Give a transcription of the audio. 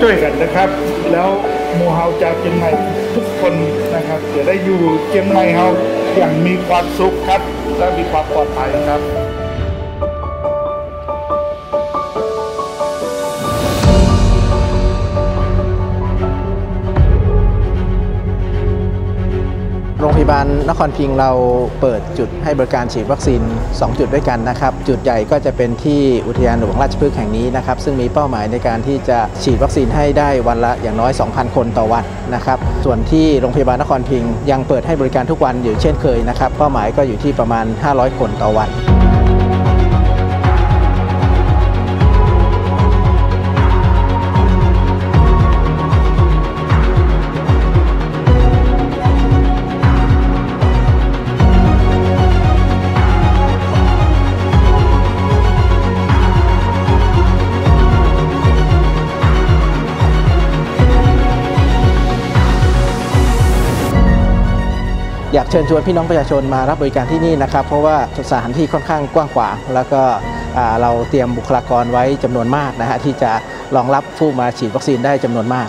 ช่วยกันนะครับ แล้วหมูเฮาจากเชียงใหม่ทุกคนนะครับจะได้อยู่เชียงใหม่เฮาอย่างมีความสุขครับและมีความปลอดภัยครับ โรงพยาบาลนครพิงเราเปิดจุดให้บริการฉีดวัคซีน 2 จุดด้วยกันนะครับ จุดใหญ่ก็จะเป็นที่อุทยานหลวงราชพฤกษ์แห่งนี้นะครับ ซึ่งมีเป้าหมายในการที่จะฉีดวัคซีนให้ได้วันละอย่างน้อย 2,000 คนต่อวันนะครับ ส่วนที่โรงพยาบาลนครพิงยังเปิดให้บริการทุกวันอยู่เช่นเคยนะครับ เป้าหมายก็อยู่ที่ประมาณ 500 คนต่อวัน อยากเชิญชวนพี่น้องประชาชนมารับบริการที่นี่นะครับ เพราะว่าสถานที่ค่อนข้างกว้างขวางแล้วก็เราเตรียมบุคลากรไว้จำนวนมากนะฮะที่จะรองรับผู้มาฉีดวัคซีนได้จำนวนมาก